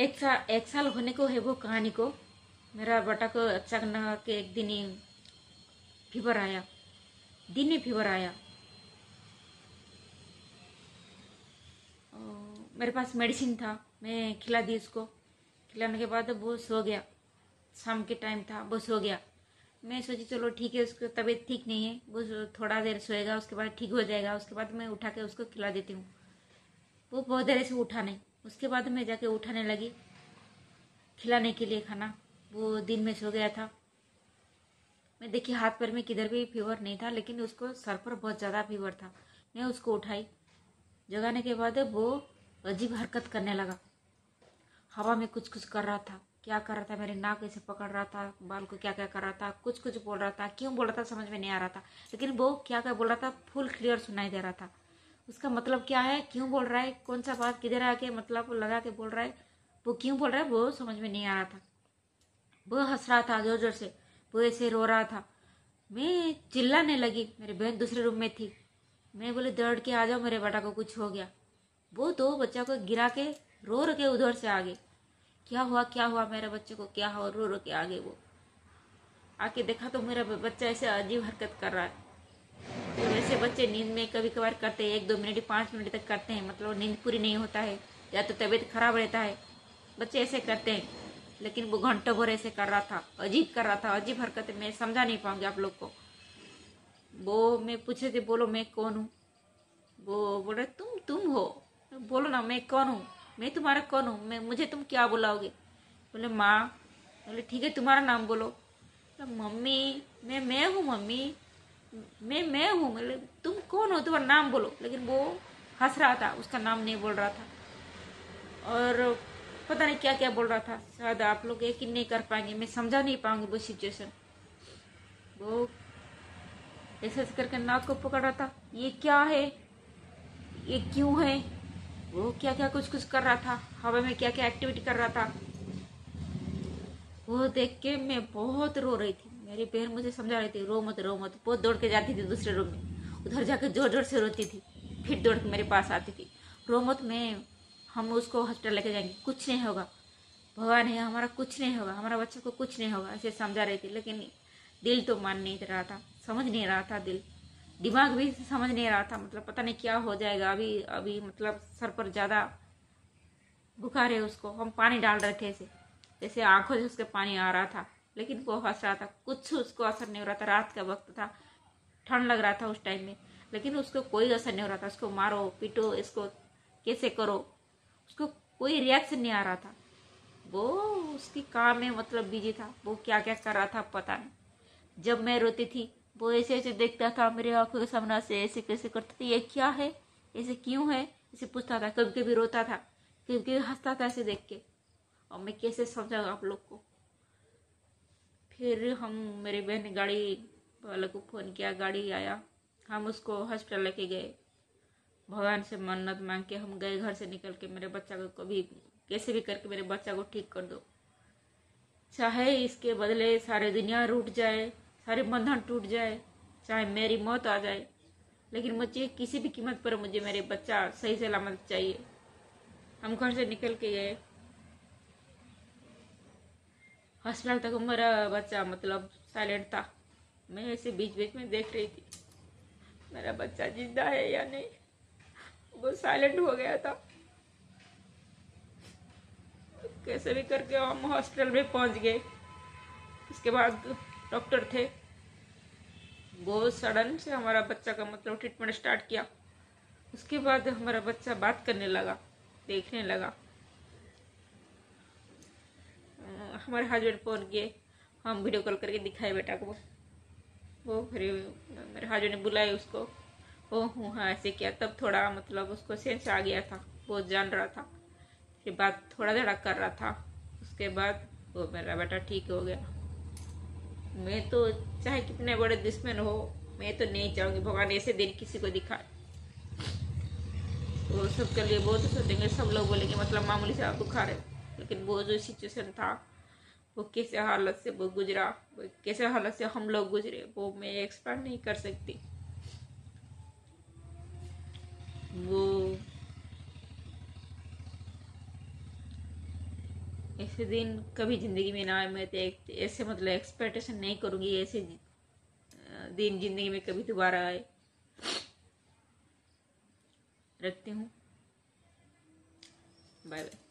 एक साल एक साल होने को है वो कहानी को। मेरा बेटा को अचानक के एक दिन ही फीवर आया। दिन में फीवर आया। मेरे पास मेडिसिन था। मैं खिला दी उसको। खिलाने के बाद वो सो गया। शाम के टाइम था। वो सो गया। मैं सोची, चलो ठीक है, उसको तबीयत ठीक नहीं है। वो थोड़ा देर सोएगा, उसके बाद ठीक हो जाएगा। उसके बाद मैं उठा के उसको खिला देती हूँ। वो बहुत देर से उठा नहीं। उसके बाद मैं जाके उठाने लगी। खिलाने के लिए खाना। वो दिन में सो गया था। मैं देखी हाथ पैर में किधर भी फीवर नहीं था, लेकिन उसको सर पर बहुत ज़्यादा फीवर था। मैं उसको उठाई। जगाने के बाद वो अजीब हरकत करने लगा। हवा में कुछ कुछ कर रहा था। क्या कर रहा था? मेरे नाक ऐसे पकड़ रहा था? बाल को क्या क्या कर रहा था? कुछ कुछ बोल रहा था। क्यों बोल रहा था? समझ में नहीं आ रहा था। लेकिन वो क्या क्या बोल रहा था? फुल क्लियर सुनाई दे रहा था। उसका मतलब क्या है? क्यों बोल रहा है? कौन सा बात किधर आके मतलब लगा के बोल रहा है? वो क्यों बोल रहा है? वो समझ में नहीं आ रहा था। वो हंस रहा था ज़ोर ज़ोर से। वो ऐसे रो रहा था। मैं चिल्लाने लगी। मेरी बहन दूसरे रूम में थी। मैं बोले, दौड़ के आ जाओ मेरे बेटा को, कुछ हो गया। वो दो बच्चा को गिरा के रो रो के उधर से आ गए क्या हुआ? क्या हुआ मेरे बच्चे को? क्या हुआ? रो रो के आ गए वो। आके देखा तो मेरा बच्चा ऐसे अजीब हरकत कर रहा है। बच्चे नींद में कभी कभार करते हैं, एक दो मिनट पाँच मिनट तक करते हैं मतलब नींद पूरी नहीं होता है, या तो तबीयत खराब रहता है। बच्चे ऐसे करते हैं, लेकिन वो घंटों भर ऐसे कर रहा था, अजीब कर रहा था, अजीब हरकत मैं समझा नहीं पाऊँगी आप लोग को। वो मैं पूछे थे, बोलो मैं कौन हूँ? वो बोले तुम तुम हो। बोलो ना, मैं कौन हूँ? मैं तुम्हारा कौन हूँ? मैं, मुझे तुम क्या बुलाओगे? बोले, माँ। बोले, ठीक है, तुम्हारा नाम बोलो, मम्मी, मैं मैं हूँ, मम्मी। मैं मैं हूँ मतलब तुम कौन हो? तुम्हारा नाम बोलो। लेकिन वो हंस रहा था, उसका नाम नहीं बोल रहा था। और पता नहीं क्या क्या बोल रहा था। शायद आप लोग यकीन नहीं कर पाएँगे, मैं समझा नहीं पाऊँगी वो सिचुएशन वो ऐसे करके नाक को पकड़ रहा था। ये क्या है? ये क्यों है? वो क्या क्या कुछ कुछ कर रहा था। हवा में क्या क्या एक्टिविटी कर रहा था। वो देख के मैं बहुत रो रही थी। मेरी बहन मुझे समझा रही थी, रो मत रो मत। बहुत दौड़ के जाती थी दूसरे रूम में। उधर जाकर ज़ोर ज़ोर से रोती थी, फिर दौड़ के मेरे पास आती थी। रो मत, मैं, हम उसको हॉस्पिटल लेके जाएँगे। कुछ नहीं होगा। भगवान है, हमारा कुछ नहीं होगा। हमारा बच्चे को कुछ नहीं होगा, ऐसे समझा रही थी। लेकिन दिल तो मान नहीं रहा था, समझ नहीं रहा था दिल। दिमाग भी समझ नहीं रहा था मतलब पता नहीं क्या हो जाएगा। अभी अभी मतलब सर पर ज़्यादा बुखार है उसको। हम पानी डाल रहे थे ऐसे जैसे आँखों से उसके पानी आ रहा था। लेकिन वो हंस रहा था। कुछ उसको असर नहीं हो रहा था। रात का वक्त था। ठंड लग रहा था उस टाइम में। लेकिन उसको कोई असर नहीं हो रहा था। उसको मारो, पीटो, इसको कैसे करो? उसको कोई रिएक्शन नहीं आ रहा था। वो उसकी काम में मतलब बिज़ी था। वो क्या क्या कर रहा था पता नहीं। जब मैं रोती थी, वो ऐसे ऐसे देखता था मेरे आँखों के सामने से ऐसे कैसे करता था। ये क्या है? ऐसे क्यों है? ऐसे पूछता था। कभी कभी रोता था। कभी कभी हंसता था ऐसे देख के। और मैं कैसे समझा आप लोग को? फिर हम मेरी बहन गाड़ी वाले को फ़ोन किया, गाड़ी आया। हम उसको हॉस्पिटल लेके गए। भगवान से मन्नत मांग के हम गए घर से निकल के। मेरे बच्चा को कभी कैसे भी करके मेरे बच्चा को ठीक कर दो। चाहे इसके बदले सारे दुनिया रूट जाए, सारे बंधन टूट जाए, चाहे मेरी मौत आ जाए, लेकिन मुझे किसी भी कीमत पर मुझे मेरे बच्चा सही सलामत चाहिए। हम घर से निकल के गए। हॉस्पिटल तक मेरा बच्चा मतलब साइलेंट था। मैं ऐसे बीच बीच में देख रही थी, मेरा बच्चा ज़िंदा है या नहीं? वो साइलेंट हो गया था। कैसे भी करके हम हॉस्पिटल में पहुँच गए। उसके बाद डॉक्टर थे। बहुत सडन से हमारा बच्चा का मतलब ट्रीटमेंट स्टार्ट किया। उसके बाद हमारा बच्चा बात करने लगा, देखने लगा। हमारे हस्बैंड फ़ोन किए, हम वीडियो कॉल करके दिखाए बेटा को। वो फिर मेरे हस्बैंड ने बुलाए उसको। ओ हूँ हाँ ऐसे किया। तब थोड़ा मतलब उसको सेंस आ गया था वो जान रहा था। फिर बात थोड़ा थोड़ा कर रहा था। उसके बाद वो मेरा बेटा ठीक हो गया। मैं तो चाहे कितने बड़े दुश्मन हो, मैं तो नहीं चाहूँगी भगवान ऐसे दिन किसी को दिखाए। वो सबके लिए बहुत सोचेंगे, सब लोग बोलेंगे मतलब मामूली से आप बुखार है। लेकिन वो जो सिचुएशन था वो कैसे हालत से वो गुजरा कैसे हालत से हम लोग गुजरे, वो मैं एक्सप्लेन नहीं कर सकती। वो ऐसे दिन कभी ज़िंदगी में ना आए, मैं तो ऐसे मतलब एक्सपेक्टेशन नहीं करूँगी, ऐसे दिन ज़िंदगी में कभी दोबारा आए। रखती हूँ। Bye bye